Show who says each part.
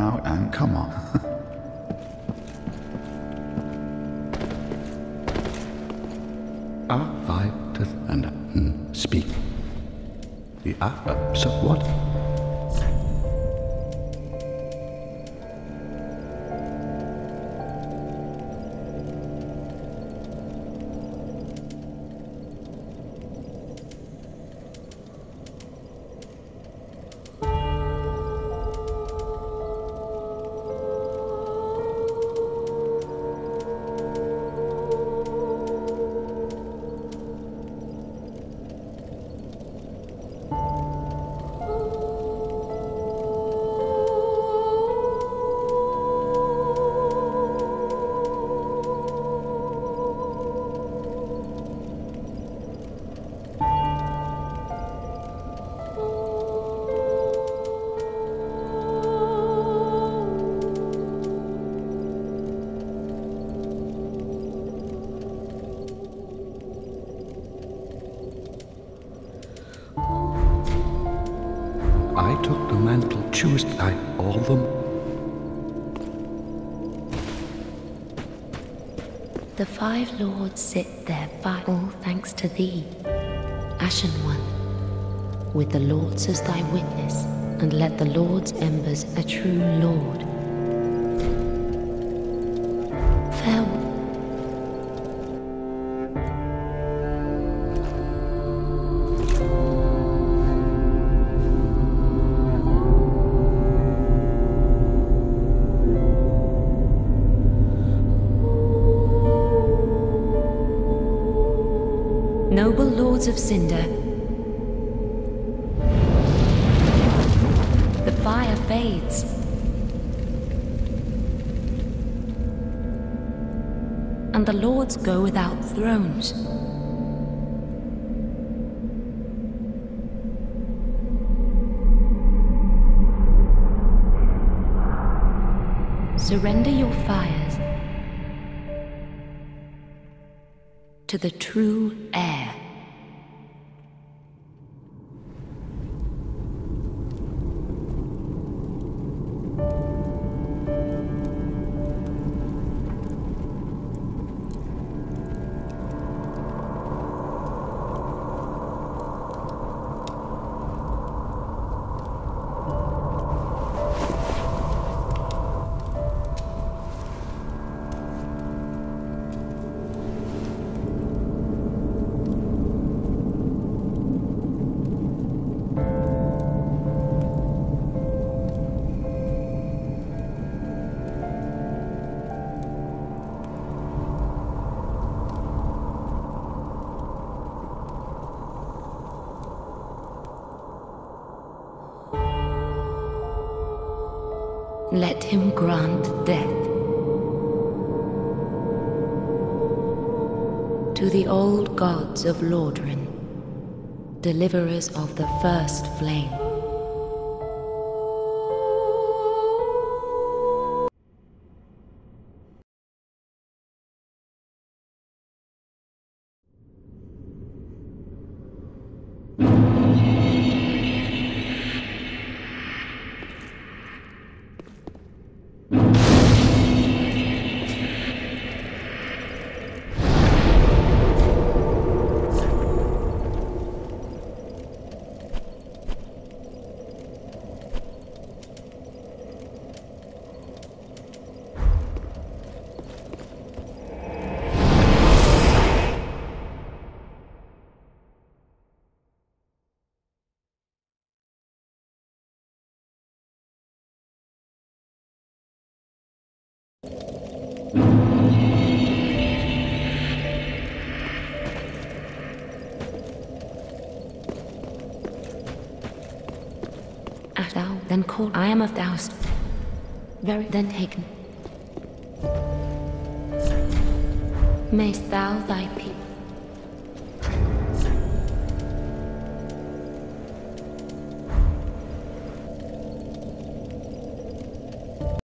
Speaker 1: man, come on. Ah, five, and uh, speak. The ah, uh, so what? I took the mantle, choose I all them.
Speaker 2: The five lords sit there by all thanks to thee, Ashen One, with the lords as thy witness, and let the lord's embers a true lord. Noble lords of Cinder, the fire fades. And the lords go without thrones. Surrender your fires to the true heir. Let him grant death to the old gods of Lordran, deliverers of the first flame. Art thou then called I am of Daust? Very then taken. Mayst thou thy people